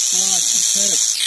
Right, okay.